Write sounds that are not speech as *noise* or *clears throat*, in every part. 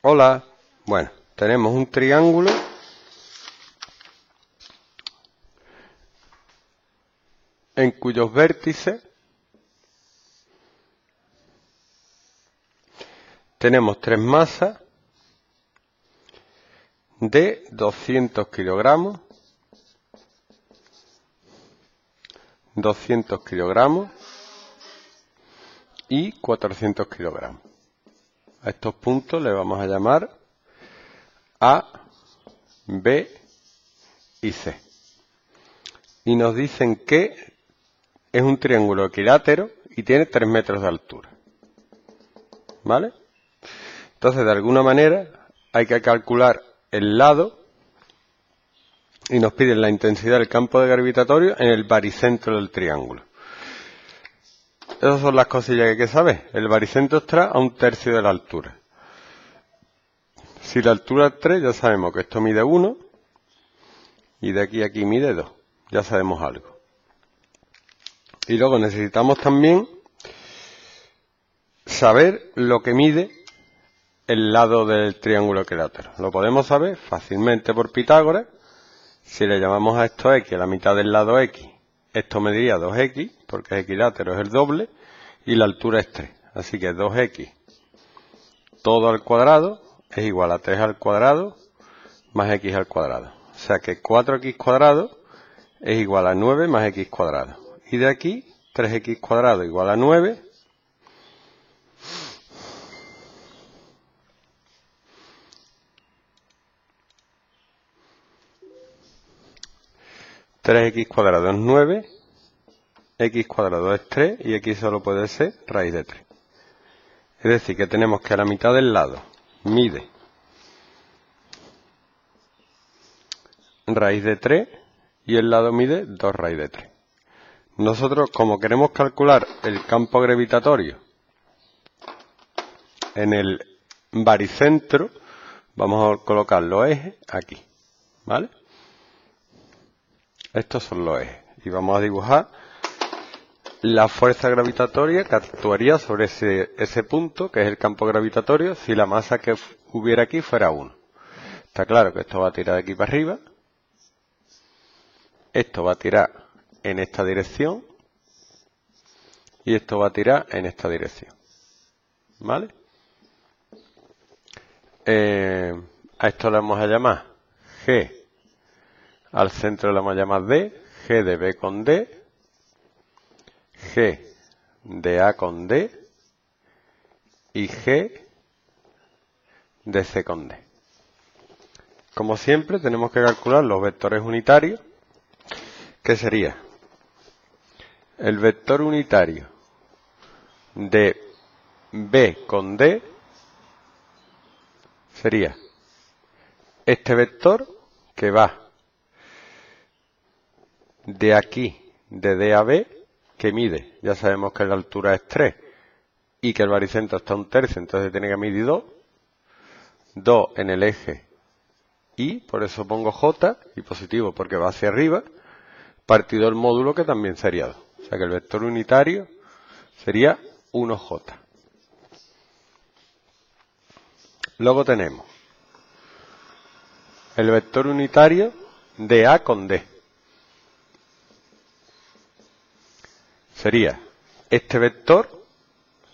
Hola. Bueno, tenemos un triángulo en cuyos vértices tenemos tres masas de 200 kilogramos, 200 kilogramos y 400 kilogramos. A estos puntos le vamos a llamar A, B y C. Y nos dicen que es un triángulo equilátero y tiene 3 metros de altura. ¿Vale? Entonces, de alguna manera, hay que calcular el lado y nos piden la intensidad del campo de gravitatorio en el baricentro del triángulo. Esas son las cosillas que hay que saber. El baricentro está a un tercio de la altura. Si la altura es 3, ya sabemos que esto mide 1 y de aquí a aquí mide 2. Ya sabemos algo. Y luego necesitamos también saber lo que mide el lado del triángulo equilátero. Lo podemos saber fácilmente por Pitágoras. Si le llamamos a esto x a la mitad del lado x, esto mediría 2x, porque es equilátero, es el doble, y la altura es 3. Así que 2x todo al cuadrado es igual a 3 al cuadrado más x al cuadrado. O sea que 4x cuadrado es igual a 9 más x cuadrado. Y de aquí 3x cuadrado igual a 9 3x cuadrado es 9, x cuadrado es 3 y x solo puede ser raíz de 3. Es decir, que tenemos que a la mitad del lado mide raíz de 3 y el lado mide 2 raíz de 3. Nosotros, como queremos calcular el campo gravitatorio en el baricentro, vamos a colocar los ejes aquí, ¿vale? Estos son los ejes. Y vamos a dibujar la fuerza gravitatoria que actuaría sobre ese, punto, que es el campo gravitatorio, si la masa que hubiera aquí fuera 1. Está claro que esto va a tirar de aquí para arriba. Esto va a tirar en esta dirección. Y esto va a tirar en esta dirección. ¿Vale? Eh, a esto le vamos a llamar G al centro le vamos a D, G de B con D, G de A con D y G de C con D. Como siempre, tenemos que calcular los vectores unitarios, que sería el vector unitario de B con D sería este vector que va de aquí, de D a B, que mide, ya sabemos que la altura es 3 y que el baricentro está un tercio, entonces tiene que medir 2. 2 en el eje Y, por eso pongo J, y positivo porque va hacia arriba, partido el módulo que también sería 2. O sea que el vector unitario sería 1J. Luego tenemos el vector unitario de A con D. sería este vector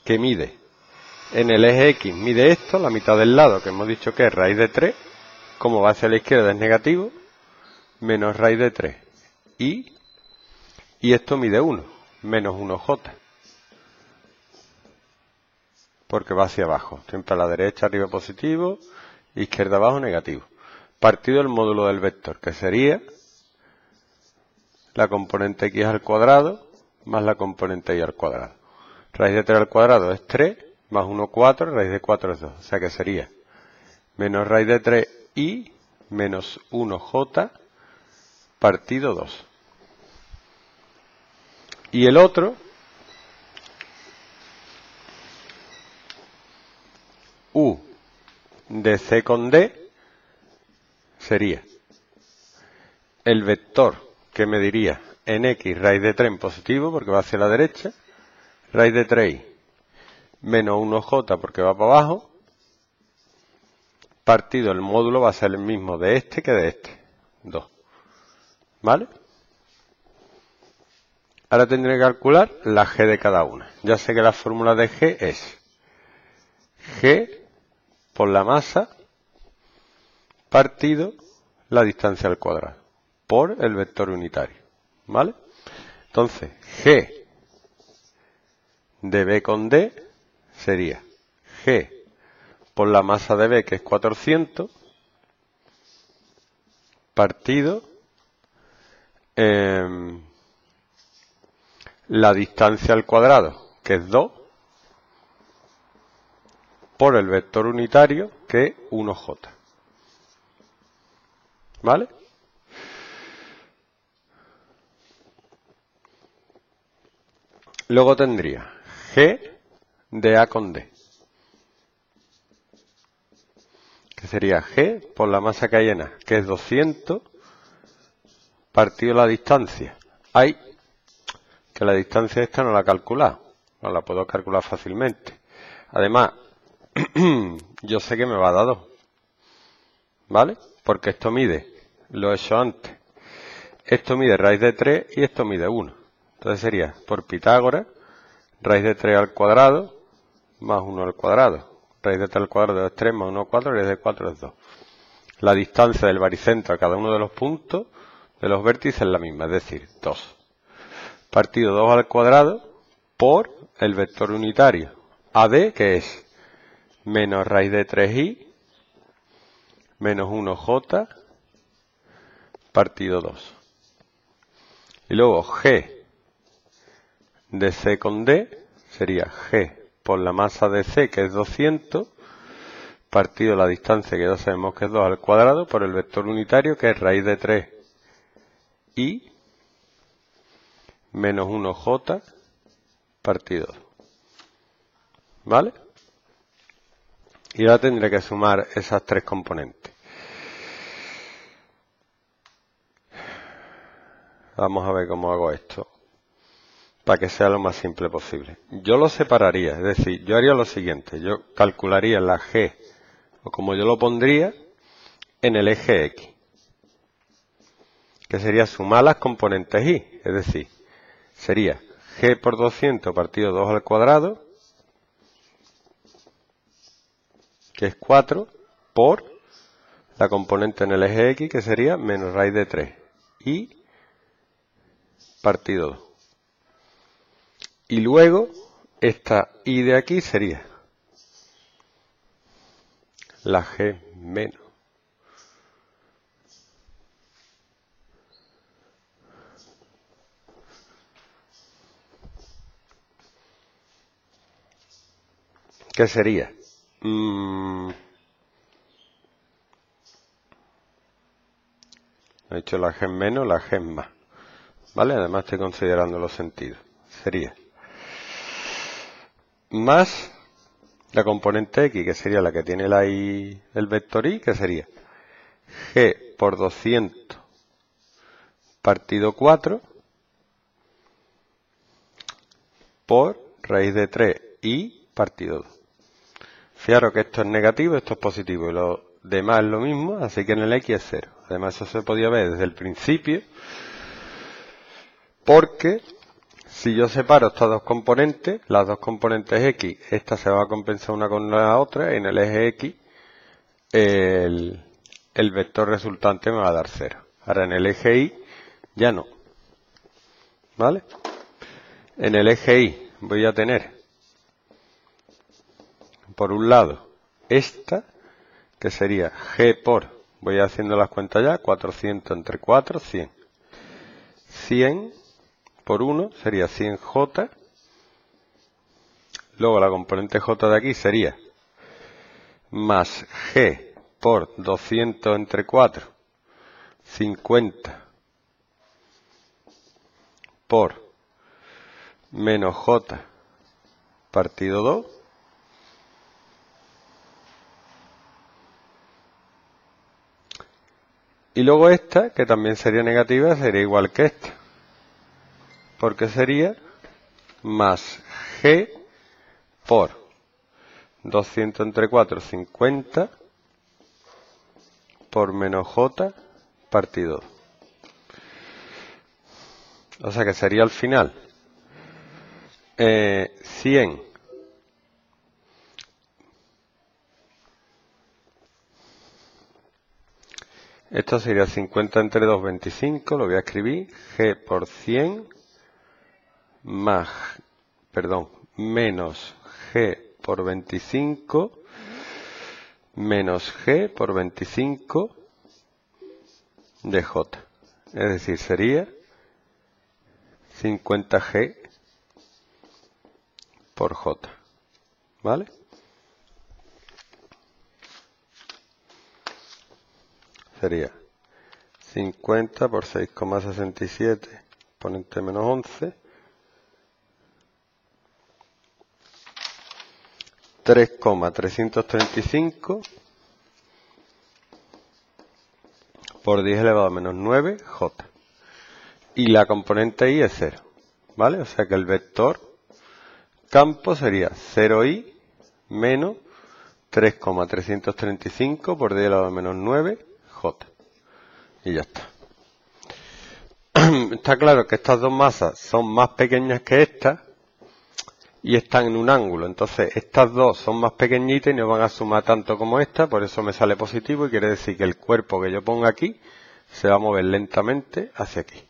que mide en el eje X, mide esto, la mitad del lado, que hemos dicho que es raíz de 3, como va hacia la izquierda es negativo, menos raíz de 3. Y, y esto mide 1, menos 1J. Porque va hacia abajo. Siempre a la derecha, arriba positivo, izquierda abajo negativo. Partido el módulo del vector, que sería la componente X al cuadrado más la componente y al cuadrado. Raíz de 3 al cuadrado es 3, más 1, 4, raíz de 4 es 2. O sea que sería menos raíz de 3 y menos 1j partido 2. Y el otro, u de c con d, sería el vector que me diría en x raíz de 3 en positivo porque va hacia la derecha, raíz de 3 menos 1j porque va para abajo, partido el módulo va a ser el mismo de este que de este. 2. ¿Vale? Ahora tendré que calcular la g de cada una. Ya sé que la fórmula de g es g por la masa partido la distancia al cuadrado por el vector unitario. ¿Vale? Entonces, g de b con d sería g por la masa de b, que es 400, partido eh, la distancia al cuadrado, que es 2, por el vector unitario, que es 1j. ¿Vale? Luego tendría G de A con D. Que sería G por la masa que hay en A, que es 200 partido la distancia. Hay que la distancia esta no la he calculado, no la puedo calcular fácilmente. Además, *clears throat* yo sé que me va a dar 2, ¿vale? Porque esto mide, lo he hecho antes, esto mide raíz de 3 y esto mide 1. Entonces sería, por Pitágoras, raíz de 3 al cuadrado más 1 al cuadrado. Raíz de 3 al cuadrado es 3 más 1 al cuadrado, raíz de 4 es 2. La distancia del baricentro a cada uno de los puntos de los vértices es la misma, es decir, 2 partido 2 al cuadrado por el vector unitario AD, que es menos raíz de 3i menos 1j partido 2. Y luego g de c con d sería g por la masa de c, que es 200, partido la distancia, que ya sabemos que es 2 al cuadrado, por el vector unitario, que es raíz de 3 i menos 1j partido 2. ¿Vale? Y ahora tendré que sumar esas tres componentes. Vamos a ver cómo hago esto para que sea lo más simple posible. Yo lo separaría, es decir, yo haría lo siguiente, yo calcularía la g, o como yo lo pondría, en el eje x, que sería sumar las componentes y, es decir, sería g por 200 partido 2 al cuadrado, que es 4, por la componente en el eje x, que sería menos raíz de 3, y partido 2. Y luego, esta y de aquí sería la g menos ¿Qué sería? Mm. He hecho la gen menos, la gen más. ¿Vale? Además estoy considerando los sentidos. Sería más la componente x, que sería la que tiene el vector y, que sería g por 200 partido 4 por raíz de 3 y partido 2. Fijaros que esto es negativo, esto es positivo y lo demás es lo mismo, así que en el X es 0. Además eso se podía ver desde el principio, porque si yo separo estas dos componentes, las dos componentes X, esta se va a compensar una con la otra, y en el eje X el, vector resultante me va a dar 0. Ahora en el eje Y ya no. ¿Vale? En el eje Y voy a tener por un lado esta, que sería G por, voy haciendo las cuentas ya, 400 entre 4, 100. 100 por 1 sería 100J. Luego la componente J de aquí sería más G por 200 entre 4, 50 por menos J partido 2 Y luego esta, que también sería negativa, sería igual que esta. Porque sería más G por 200 entre 4, 50, por menos j partido 2. O sea que sería al final eh, 100 Esto sería 50 entre 2, 25, lo voy a escribir, g por 100 más, perdón, menos g por 25 menos g por 25 de j. Es decir, sería 50g por j. ¿Vale? Sería 50 por 6,67 exponente menos 11 3,335 por 10 elevado a menos 9, j. Y la componente i es 0. ¿Vale? O sea que el vector campo sería 0i menos 3,335 por 10 elevado a menos 9, j. Y ya está. *clears throat* está claro que estas dos masas son más pequeñas que estas, y están en un ángulo. Entonces, estas dos son más pequeñitas y no van a sumar tanto como esta, por eso me sale positivo y quiere decir que el cuerpo que yo ponga aquí se va a mover lentamente hacia aquí.